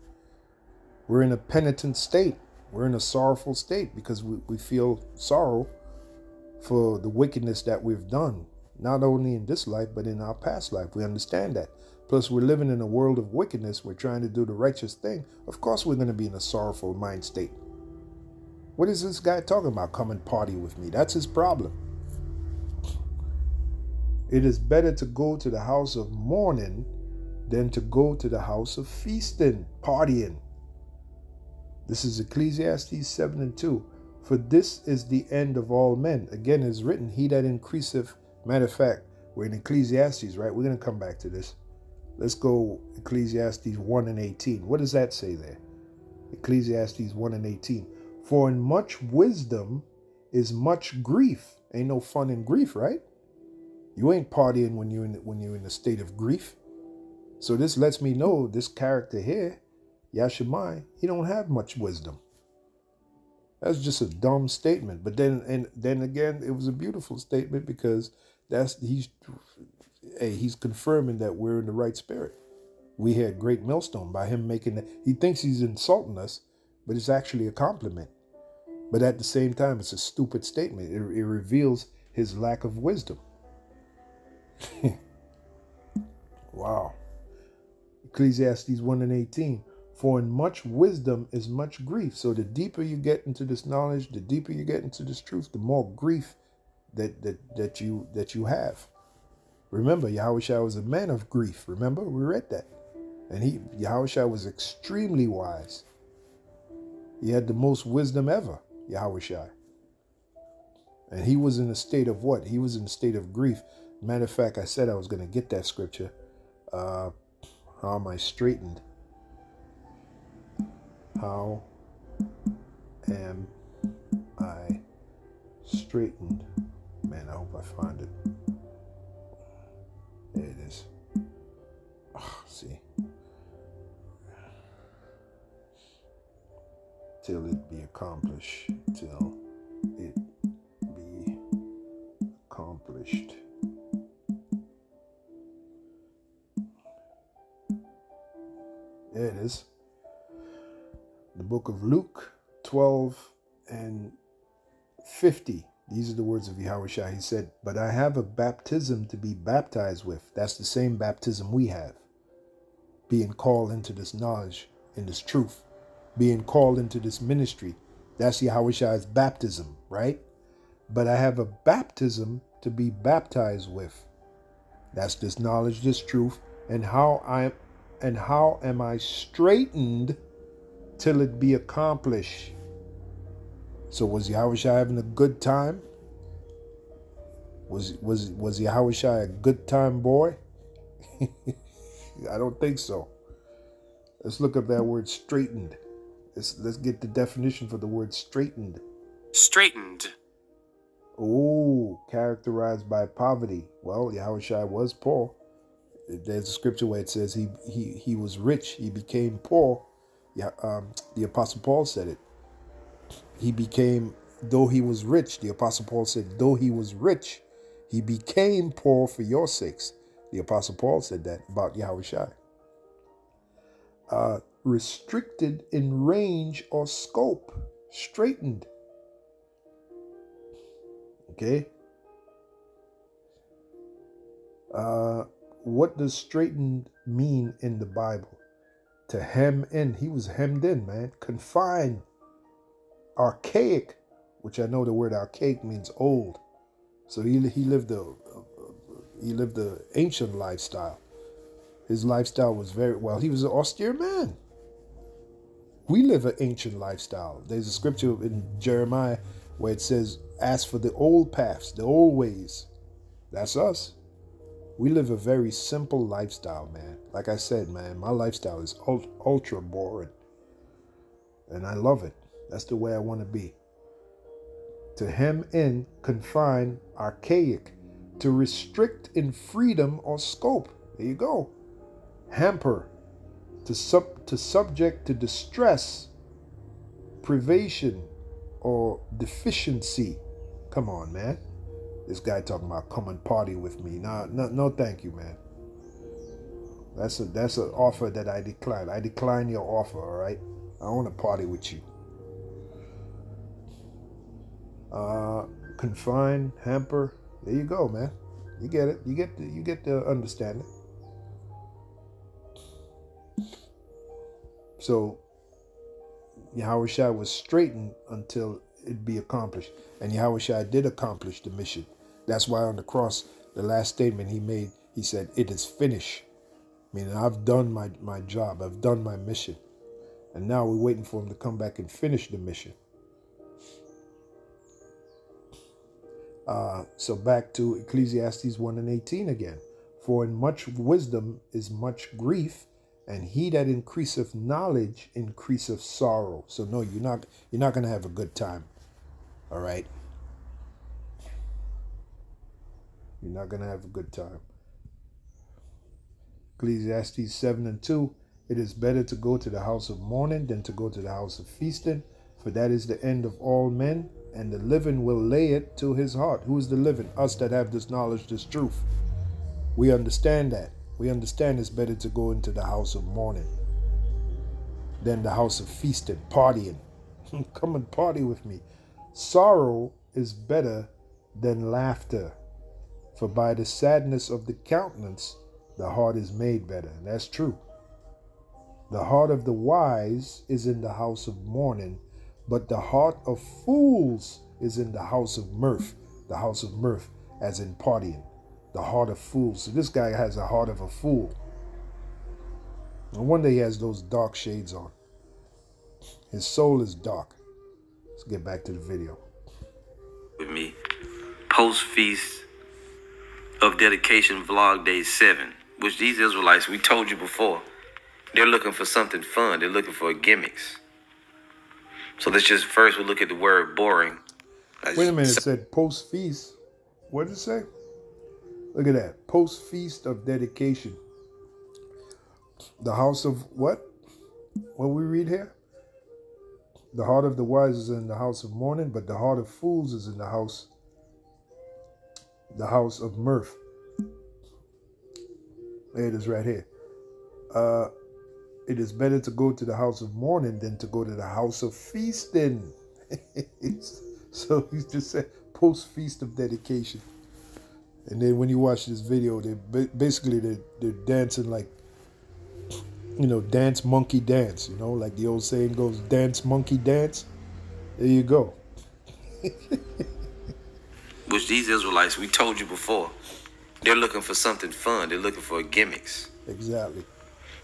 A: We're in a penitent state. We're in a sorrowful state because we, we feel sorrow for the wickedness that we've done, not only in this life, but in our past life. We understand that. Plus, we're living in a world of wickedness. We're trying to do the righteous thing. Of course, we're going to be in a sorrowful mind state. What is this guy talking about? Come and party with me. That's his problem. It is better to go to the house of mourning than to go to the house of feasting, partying. This is Ecclesiastes 7 and 2. For this is the end of all men. Again, is written, He that increaseth. Matter of fact, we're in Ecclesiastes, right? We're going to come back to this. Let's go Ecclesiastes 1 and 18. What does that say there? Ecclesiastes 1 and 18. For in much wisdom is much grief. Ain't no fun in grief, right? You ain't partying when you're in when you're in a state of grief. So this lets me know this character here Yashimai, he don't have much wisdom. That's just a dumb statement. But then and then again, it was a beautiful statement because that's he's hey, he's confirming that we're in the right spirit. We had great millstone by him making that he thinks he's insulting us, but it's actually a compliment. But at the same time, it's a stupid statement. It, it reveals his lack of wisdom. wow. Ecclesiastes 1 and 18. For in much wisdom is much grief. So the deeper you get into this knowledge, the deeper you get into this truth, the more grief that that that you that you have. Remember, Yahushua was a man of grief. Remember, we read that. And he Yahushua was extremely wise. He had the most wisdom ever, Yahushua. And he was in a state of what? He was in a state of grief. Matter of fact, I said I was going to get that scripture. Uh, how am I straightened? How am I straightened? Man, I hope I find it. There it is. Oh, see. Till it be accomplished. Till it be accomplished. There it is the book of Luke 12 and 50. These are the words of Yahushua. He said, But I have a baptism to be baptized with. That's the same baptism we have. Being called into this knowledge, in this truth, being called into this ministry. That's Yahushua's baptism, right? But I have a baptism to be baptized with. That's this knowledge, this truth, and how I and how am I straightened till it be accomplished. So was Yahushua having a good time? Was was was Yahushua a good time boy? I don't think so. Let's look up that word straightened. Let's let's get the definition for the word straightened.
B: straightened,
A: Oh, characterized by poverty. Well, Yahushua was poor. There's a scripture where it says he he he was rich. He became poor. Yeah, um, the apostle Paul said it. He became, though he was rich. The apostle Paul said, though he was rich, he became poor for your sakes. The apostle Paul said that about Yahushua. Uh, restricted in range or scope, straightened. Okay. Uh, what does straightened mean in the Bible? To hem in. He was hemmed in, man. Confined. Archaic, which I know the word archaic means old. So he he lived a, he lived the ancient lifestyle. His lifestyle was very well. He was an austere man. We live an ancient lifestyle. There's a scripture in Jeremiah where it says, "Ask for the old paths, the old ways." That's us. We live a very simple lifestyle, man. Like I said, man, my lifestyle is ultra boring, and I love it. That's the way I want to be. To hem in, confine, archaic, to restrict in freedom or scope. There you go. Hamper, to sub to subject to distress, privation, or deficiency. Come on, man. This guy talking about come and party with me. No, no, no, thank you, man. That's a that's an offer that I decline. I decline your offer. All right. I want to party with you. Uh, confine, hamper. There you go, man. You get it. You get the, you get the understanding. So Yahushua was straightened until it be accomplished. And Yahushua did accomplish the mission. That's why on the cross, the last statement he made, he said, It is finished. Meaning I've done my, my job, I've done my mission. And now we're waiting for him to come back and finish the mission. Uh, so back to Ecclesiastes 1 and 18 again. For in much wisdom is much grief, and he that increaseth knowledge increaseth sorrow. So no, you're not you're not gonna have a good time. All right. You're not gonna have a good time. Ecclesiastes 7 and 2. It is better to go to the house of mourning than to go to the house of feasting, for that is the end of all men, and the living will lay it to his heart. Who is the living? Us that have this knowledge, this truth. We understand that. We understand it's better to go into the house of mourning than the house of feasting, partying. Come and party with me. Sorrow is better than laughter, for by the sadness of the countenance, the heart is made better. And that's true. The heart of the wise is in the house of mourning, but the heart of fools is in the house of mirth. The house of mirth, as in partying. The heart of fools. So this guy has a heart of a fool. No wonder he has those dark shades on. His soul is dark. Let's get back to the video.
C: with me. Post feast of dedication vlog day seven, which these Israelites, we told you before, they're looking for something fun. They're looking for gimmicks. So let's just first we'll look at the word boring.
A: Wait a minute, it said post feast. What did it say? Look at that. Post feast of dedication. The house of what? What we read here? The heart of the wise is in the house of mourning, but the heart of fools is in the house, the house of mirth. There it is right here. Uh, it is better to go to the house of mourning than to go to the house of feasting. so he just said post feast of dedication. And then when you watch this video, they basically they're, they're dancing like, you know, dance monkey dance. You know, like the old saying goes, dance monkey dance. There you go.
C: which these Israelites, we told you before, they're looking for something fun. They're looking for gimmicks.
A: Exactly.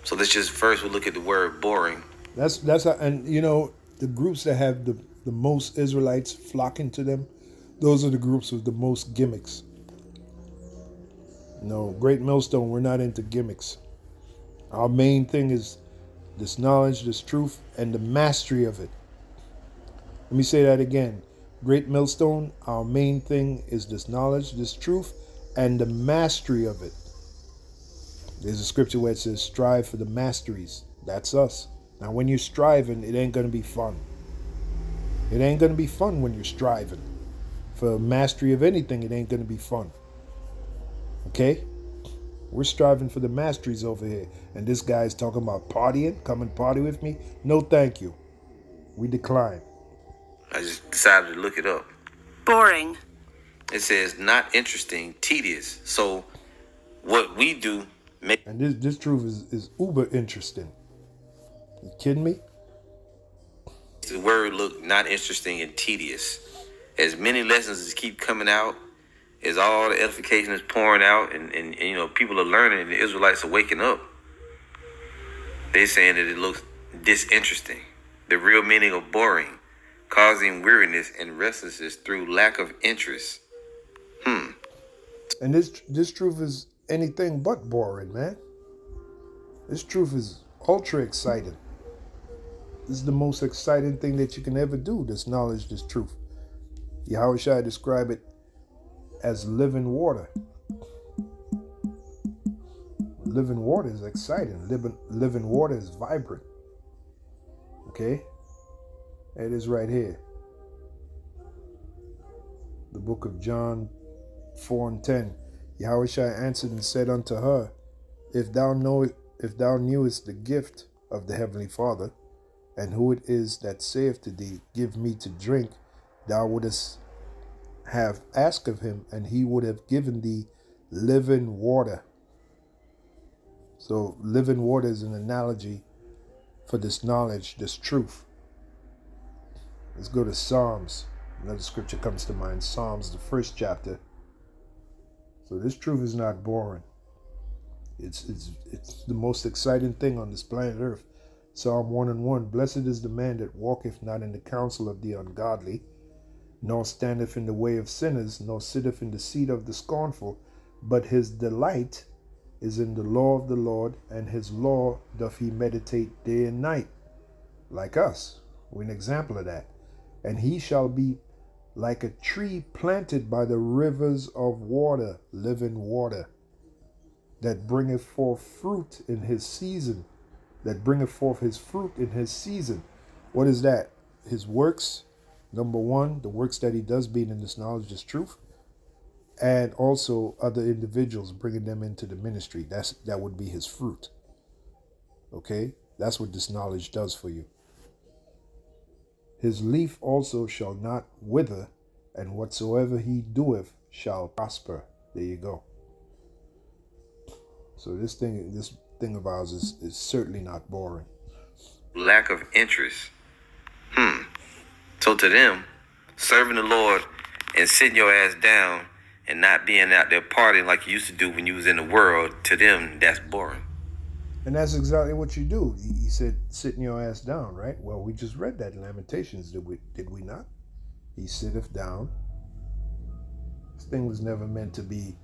C: So let's just first we'll look at the word boring.
A: That's that's how, and you know the groups that have the the most Israelites flocking to them, those are the groups with the most gimmicks. No, Great Millstone, we're not into gimmicks. Our main thing is this knowledge, this truth, and the mastery of it. Let me say that again. Great Millstone, our main thing is this knowledge, this truth, and the mastery of it. There's a scripture where it says, strive for the masteries. That's us. Now, when you're striving, it ain't going to be fun. It ain't going to be fun when you're striving. For mastery of anything, it ain't going to be fun. Okay? We're striving for the masteries over here. And this guy's talking about partying. Come and party with me. No, thank you. We decline.
C: I just decided to look it up.
E: Boring.
C: It says not interesting, tedious. So what we do make
A: And this, this truth is, is uber interesting. You kidding me?
C: the word look not interesting and tedious. As many lessons as keep coming out, as all the edification is pouring out, and, and, and you know people are learning, and the Israelites are waking up. They're saying that it looks disinteresting. The real meaning of boring, causing weariness and restlessness through lack of interest. Hmm.
A: And this this truth is anything but boring, man. This truth is ultra exciting. This is the most exciting thing that you can ever do. This knowledge, this truth. Yahweh Shai describe it as living water. Living water is exciting. Living living water is vibrant. Okay? It is right here. The book of John 4 and 10. Yahweh Shai answered and said unto her, If thou know if thou knewest the gift of the heavenly Father, and who it is that saith to thee, Give me to drink, thou wouldest have asked of him, and he would have given thee living water. So living water is an analogy for this knowledge, this truth. Let's go to Psalms. Another scripture comes to mind. Psalms, the first chapter. So this truth is not boring. It's it's it's the most exciting thing on this planet Earth. Psalm one and one. Blessed is the man that walketh not in the counsel of the ungodly, nor standeth in the way of sinners, nor sitteth in the seat of the scornful, but his delight is in the law of the Lord, and his law doth he meditate day and night. Like us. We're an example of that. And he shall be like a tree planted by the rivers of water, living water, that bringeth forth fruit in his season, that bringeth forth his fruit in his season. What is that? His works, number one, the works that he does being in this knowledge is truth, and also other individuals bringing them into the ministry. That's that would be his fruit. Okay, that's what this knowledge does for you. His leaf also shall not wither, and whatsoever he doeth shall prosper. There you go. So this thing, this thing of ours is, is certainly not boring.
C: lack of interest. Hmm. So to them, serving the Lord and sitting your ass down and not being out there partying like you used to do when you was in the world, to them, that's boring.
A: And that's exactly what you do. He said, sitting your ass down, right? Well, we just read that in Lamentations, did we did we not? He sitteth down. This thing was never meant to be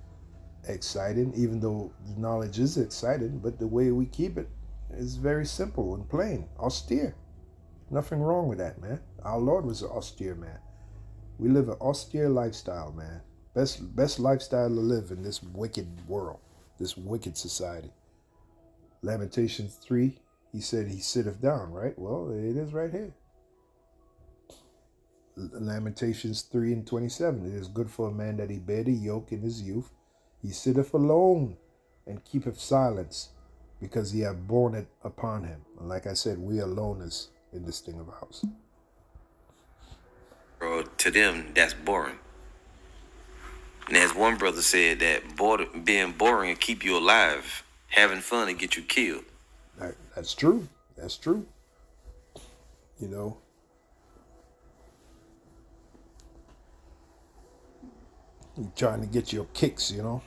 A: exciting, even though the knowledge is exciting, but the way we keep it is very simple and plain, austere. Nothing wrong with that, man. Our Lord was an austere man. We live an austere lifestyle, man. Best best lifestyle to live in this wicked world, this wicked society. Lamentations 3, he said he sitteth down, right? Well, it is right here. Lamentations 3 and 27. It is good for a man that he bear the yoke in his youth. He sitteth alone and keepeth silence because he hath borne it upon him. And like I said, we are loners in this thing of ours.
C: Bro, to them, that's boring. And as one brother said, that bored, being boring keep you alive, having fun and get you killed.
A: That, that's true. That's true. You know, You're trying to get your kicks, you know.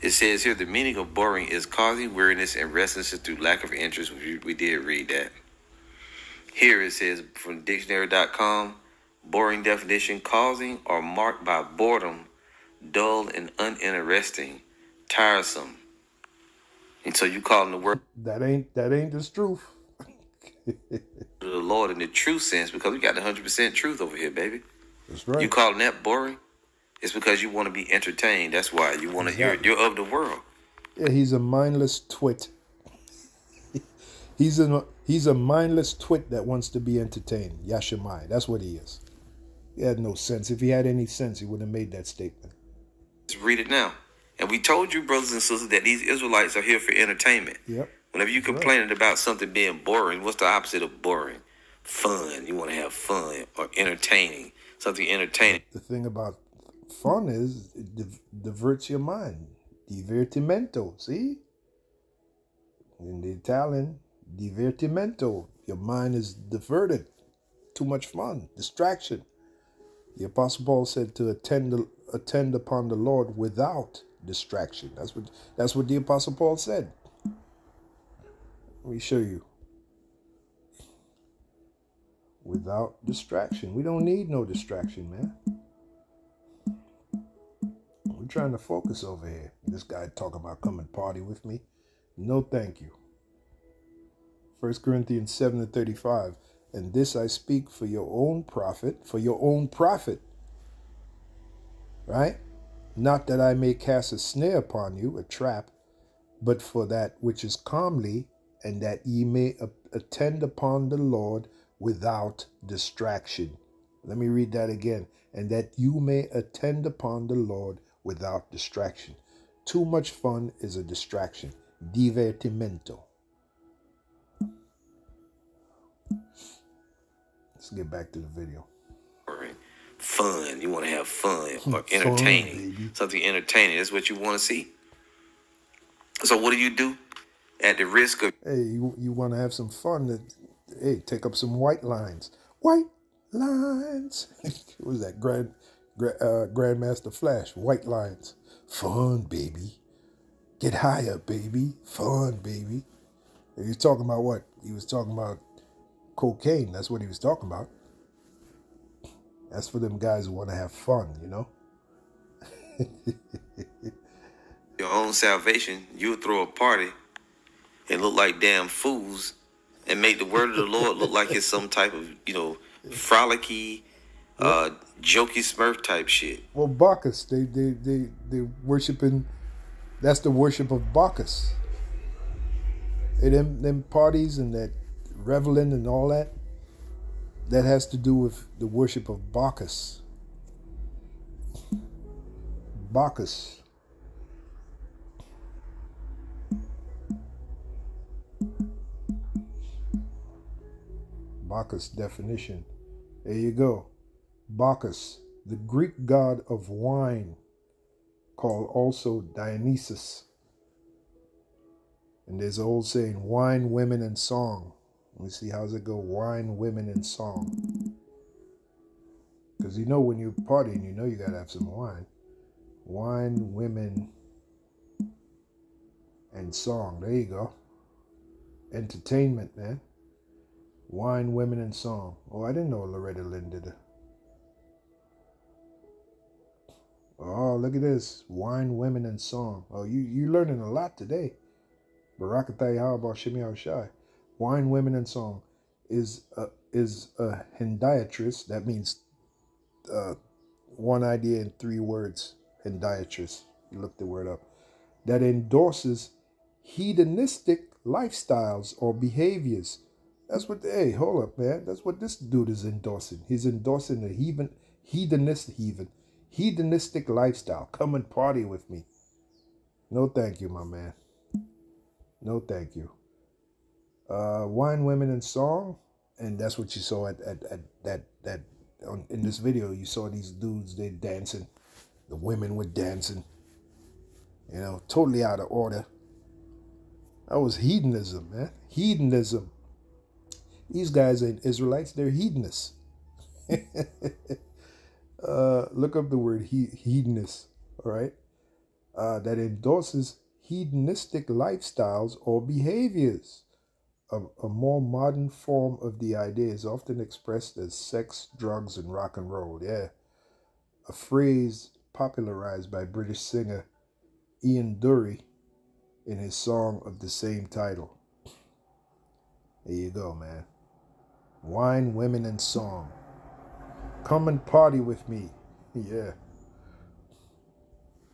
C: It says here the meaning of boring is causing weariness and restlessness through lack of interest. We, we did read that. Here it says from dictionary.com boring definition causing or marked by boredom, dull and uninteresting, tiresome. And so you calling the word
A: That ain't that ain't the truth.
C: the Lord in the true sense because we got the 100% truth over here, baby.
A: That's right.
C: You calling that boring? It's because you want to be entertained. That's why you want to.
A: Exactly.
C: You're, you're of the world.
A: Yeah, he's a mindless twit. he's a he's a mindless twit that wants to be entertained. Yashamai. That's what he is. He had no sense. If he had any sense, he would have made that statement.
C: Let's read it now. And we told you, brothers and sisters, that these Israelites are here for entertainment.
A: Yep.
C: Whenever you complaining about something being boring, what's the opposite of boring? Fun. You want to have fun or entertaining. Something entertaining.
A: The thing about fun is it div- diverts your mind. Divertimento. See? In the Italian, divertimento. Your mind is diverted. Too much fun. Distraction. The Apostle Paul said to attend attend upon the Lord without distraction. That's what that's what the Apostle Paul said. Let me show you. Without distraction. We don't need no distraction, man. We're trying to focus over here. This guy talking about come and party with me. No thank you. 1 Corinthians 7 and 35. And this I speak for your own profit, for your own profit. Right? Not that I may cast a snare upon you, a trap, but for that which is calmly, and that ye may attend upon the Lord without distraction. Let me read that again. And that you may attend upon the Lord without distraction. Too much fun is a distraction. Divertimento. Let's get back to the video.
C: Fun. You want to have fun or entertaining.
A: baby.
C: Something entertaining. That's what you want to see. So what do you do? At the risk of
A: Hey, you, you want to have some fun? That, hey, take up some white lines. White lines. what was that? Grand, Gra- uh, Grandmaster Flash. White lines. Fun, baby. Get higher, baby. Fun, baby. He was talking about what? He was talking about cocaine. That's what he was talking about. That's for them guys who want to have fun, you know?
C: your own salvation, you'll throw a party and look like damn fools and make the word of the Lord look like it's some type of, you know, frolicky, uh, jokey smurf type shit.
A: Well, Bacchus, they they they they worshiping. That's the worship of Bacchus. And them them parties and that reveling and all that. That has to do with the worship of Bacchus. Bacchus. Bacchus definition. There you go. Bacchus, the Greek god of wine, called also Dionysus. And there's an old saying, wine, women, and song. Let me see, how's it go? Wine, women, and song. Because you know when you're partying, you know you gotta have some wine. Wine, women, and song. There you go. Entertainment, man. Wine, women, and song. Oh, I didn't know Loretta Lynn did it. Oh, look at this. Wine, women, and song. Oh, you you learning a lot today. Barakatai how about Shemi Shai. Wine, women, and song is a, is a hendiatris. That means uh, one idea in three words. Hendiatris. You look the word up. That endorses hedonistic lifestyles or behaviors. That's what. Hey, hold up, man. That's what this dude is endorsing. He's endorsing a heathen, hedonistic, heathen, hedonistic lifestyle. Come and party with me. No, thank you, my man. No, thank you. Uh, wine, women, and song, and that's what you saw at at, at that that on, in this video. You saw these dudes they dancing. The women were dancing. You know, totally out of order. That was hedonism, man. Hedonism. These guys ain't Israelites, they're hedonists. uh, look up the word he- hedonist, all right? uh, that endorses hedonistic lifestyles or behaviors. A, a more modern form of the idea is often expressed as sex, drugs, and rock and roll. Yeah. A phrase popularized by British singer Ian Dury in his song of the same title. There you go, man. Wine, women, and song. Come and party with me. Yeah.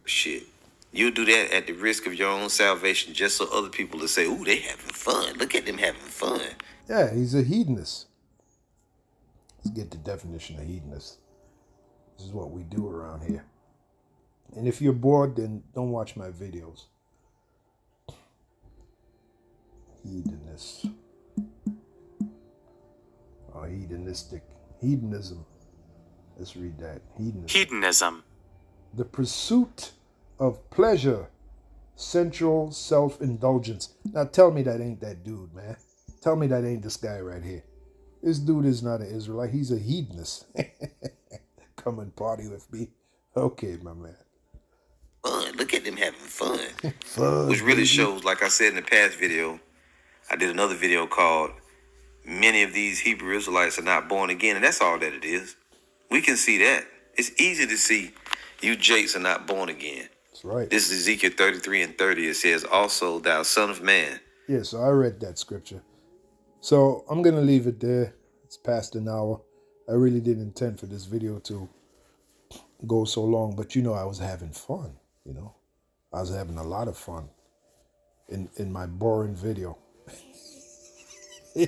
C: Shit. You do that at the risk of your own salvation just so other people will say, ooh, they having fun. Look at them having fun.
A: Yeah, he's a hedonist. Let's get the definition of hedonist. This is what we do around here. And if you're bored, then don't watch my videos. Hedonist. Or hedonistic. Hedonism. Let's read that. Hedonism.
B: Hedonism.
A: the pursuit of pleasure, sensual self indulgence. Now tell me that ain't that dude, man. Tell me that ain't this guy right here. This dude is not an Israelite. He's a hedonist. Come and party with me. Okay, my man.
C: Fun. Look at them having fun.
A: Fun.
C: Which really
A: baby.
C: shows, like I said in the past video, I did another video called Many of These Hebrew Israelites Are Not Born Again, and that's all that it is. We can see that. It's easy to see you Jakes are not born again.
A: That's right.
C: This is Ezekiel 33 and 30. It says, Also, thou son of man.
A: Yeah, so I read that scripture. So I'm gonna leave it there. It's past an hour. I really didn't intend for this video to go so long, but you know I was having fun, you know. I was having a lot of fun in in my boring video.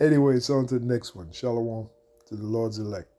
A: anyway, it's on to the next one. Shalom to the Lord's elect.